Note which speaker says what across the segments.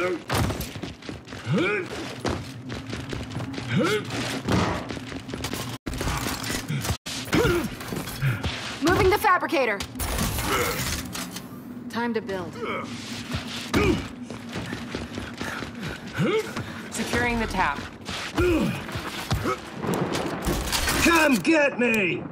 Speaker 1: Moving the fabricator. Time to build.
Speaker 2: Securing the tap.
Speaker 3: Come get me!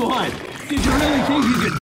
Speaker 3: What? Did you really think you could...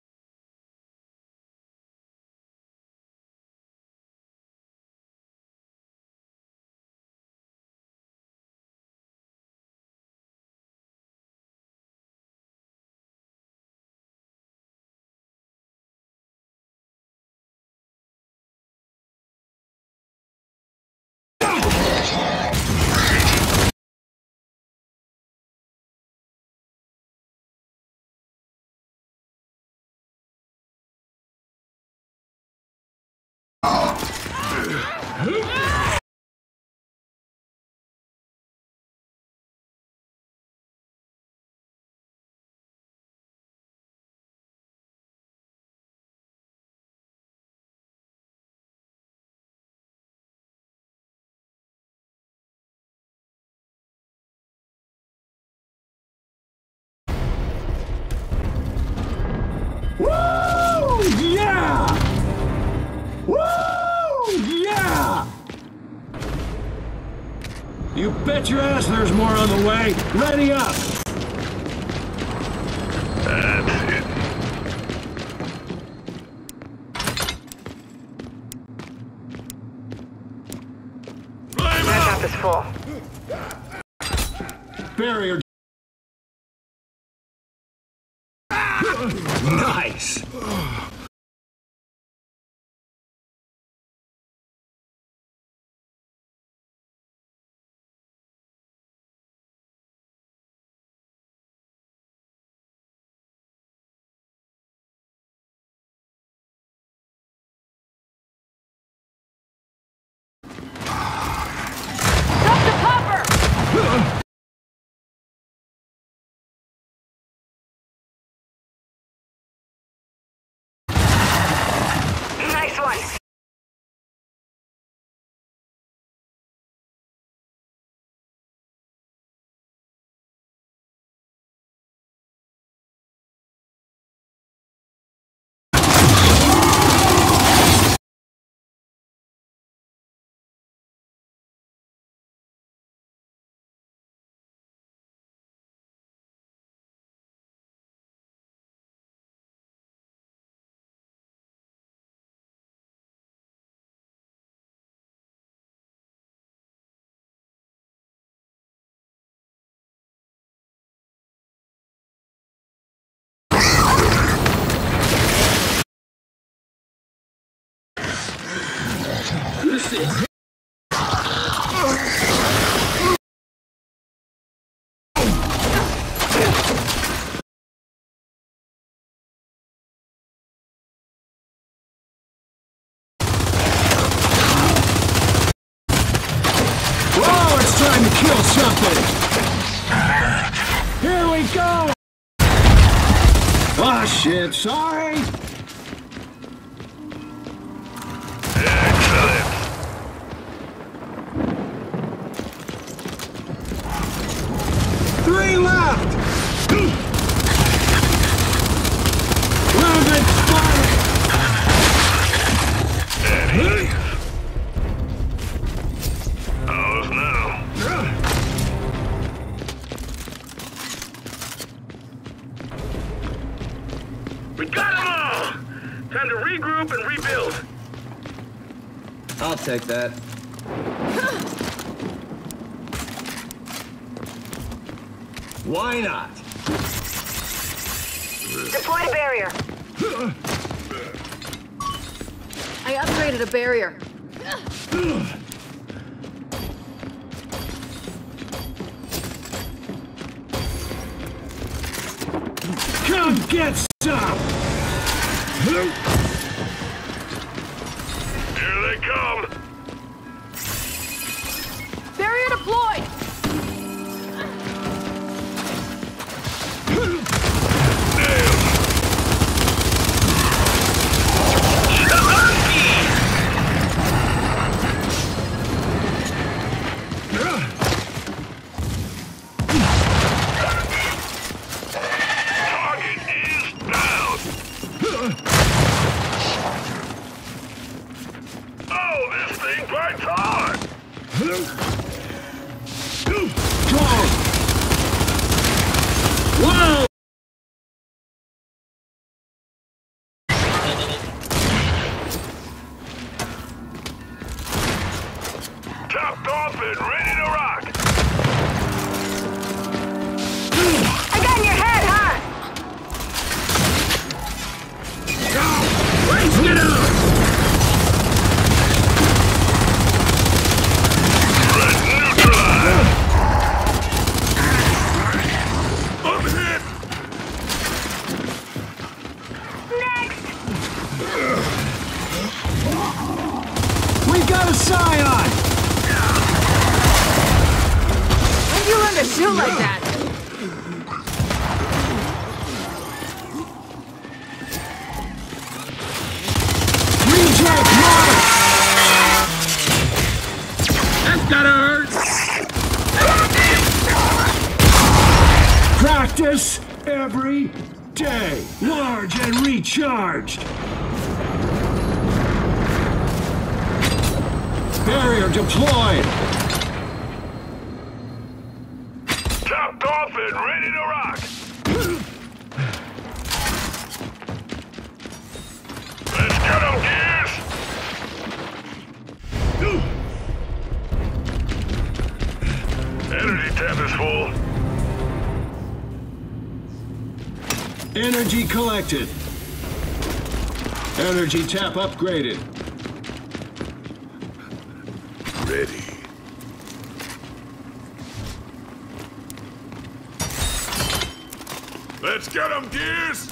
Speaker 3: You bet your ass there's more on the way. Ready up!
Speaker 2: Full.
Speaker 3: Barrier. Nice!
Speaker 1: go! Oh shit,
Speaker 4: sorry! Take that. Why not?
Speaker 2: Deploy a barrier.
Speaker 5: I upgraded a barrier.
Speaker 3: Come get some!
Speaker 1: Here they come. And ready to rock.
Speaker 5: When you shoot like that?
Speaker 3: Reject mark! That's gotta hurt! Practice every day. Large and recharged. Barrier deployed.
Speaker 1: Topped off and ready to rock. Let's get 'em, Gears. Energy tap is full.
Speaker 3: Energy collected. Energy tap upgraded.
Speaker 1: Ready. Let's get 'em, Gears.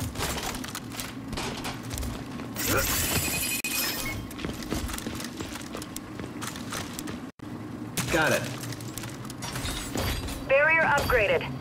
Speaker 4: Got it.
Speaker 2: Barrier upgraded.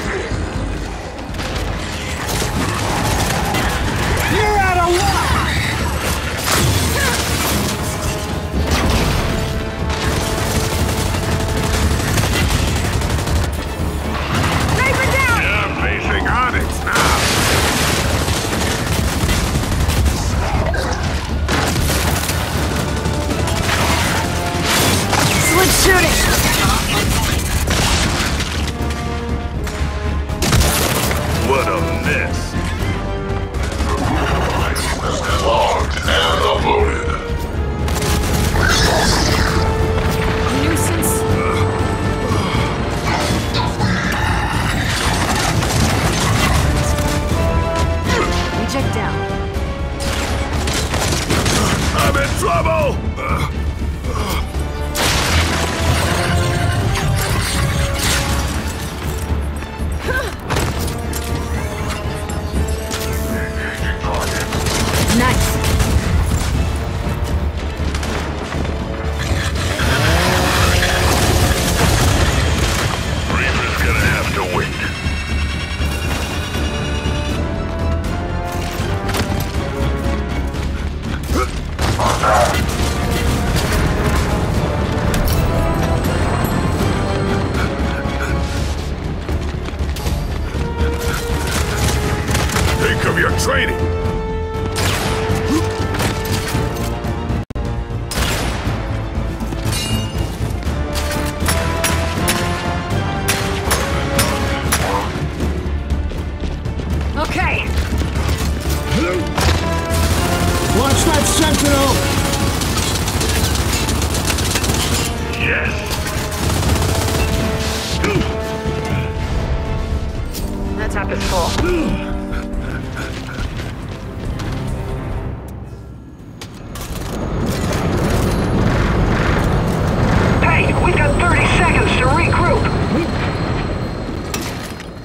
Speaker 1: we've got 30 seconds to regroup.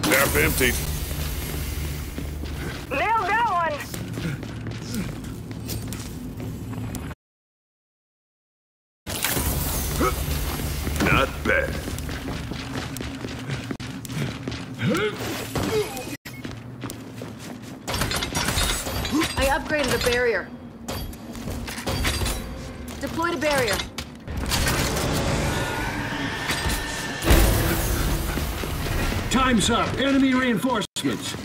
Speaker 6: Tap empty.
Speaker 3: Time's up. Enemy reinforcements.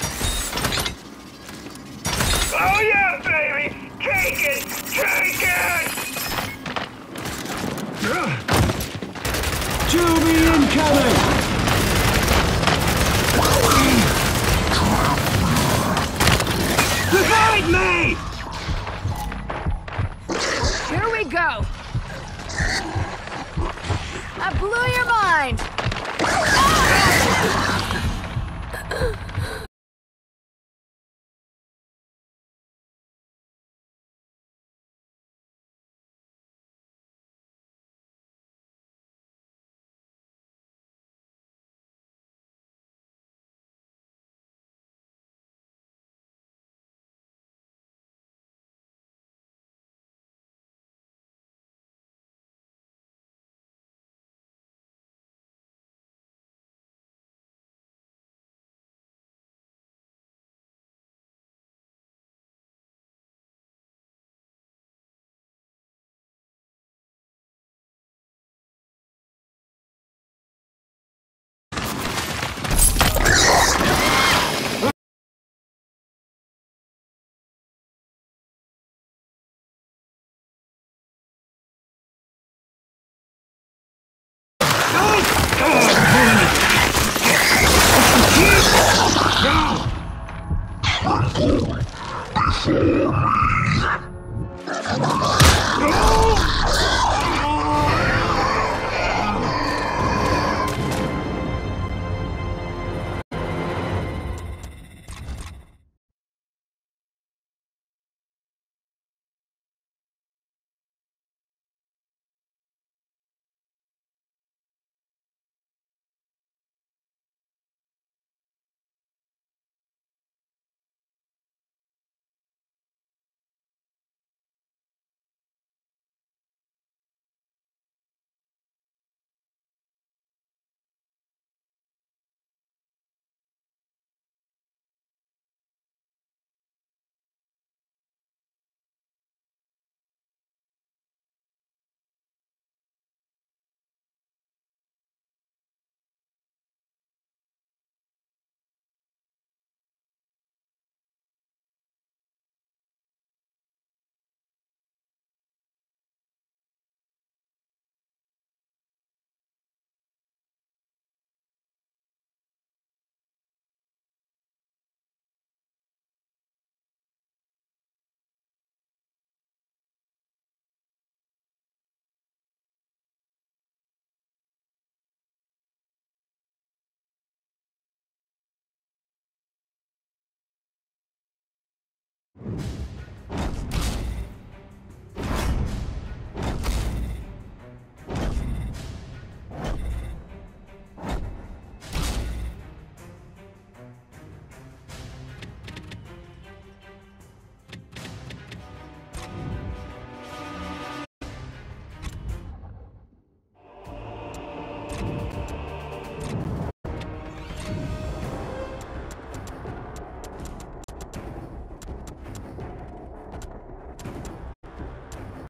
Speaker 1: Oh yeah, baby! Take it! Take it!
Speaker 3: Juvie incoming! Revive me!
Speaker 5: Here we go. I blew your mind. before me.